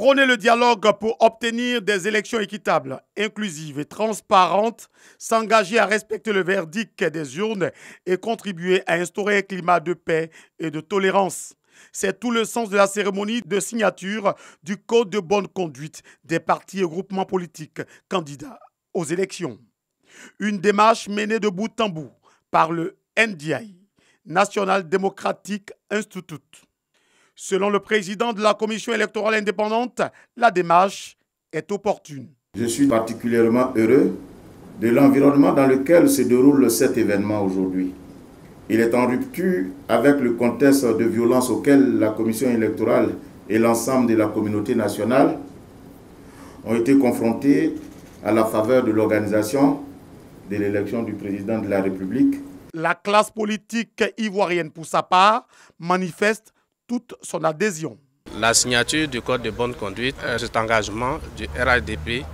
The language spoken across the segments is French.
Prôner le dialogue pour obtenir des élections équitables, inclusives et transparentes, s'engager à respecter le verdict des urnes et contribuer à instaurer un climat de paix et de tolérance. C'est tout le sens de la cérémonie de signature du Code de bonne conduite des partis et groupements politiques candidats aux élections. Une démarche menée de bout en bout par le NDI, National Democratic Institute. Selon le président de la commission électorale indépendante, la démarche est opportune. Je suis particulièrement heureux de l'environnement dans lequel se déroule cet événement aujourd'hui. Il est en rupture avec le contexte de violence auquel la commission électorale et l'ensemble de la communauté nationale ont été confrontés à la faveur de l'organisation de l'élection du président de la République. La classe politique ivoirienne, pour sa part, manifeste toute son adhésion. La signature du Code de bonne conduite, cet engagement du RADP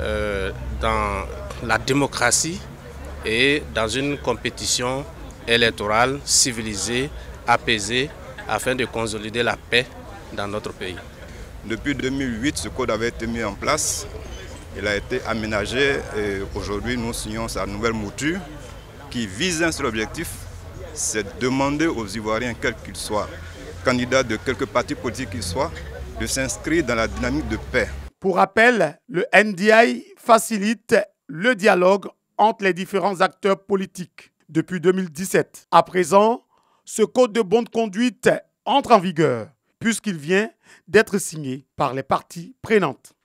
euh, dans la démocratie et dans une compétition électorale civilisée, apaisée, afin de consolider la paix dans notre pays. Depuis 2008, ce code avait été mis en place. Il a été aménagé et aujourd'hui nous signons sa nouvelle mouture qui vise un seul objectif, c'est demander aux Ivoiriens, quels qu'ils soient, candidat de quelque parti politique qu'il soit, de s'inscrire dans la dynamique de paix. Pour rappel, le NDI facilite le dialogue entre les différents acteurs politiques depuis 2017. À présent, ce code de bonne conduite entre en vigueur puisqu'il vient d'être signé par les parties prenantes.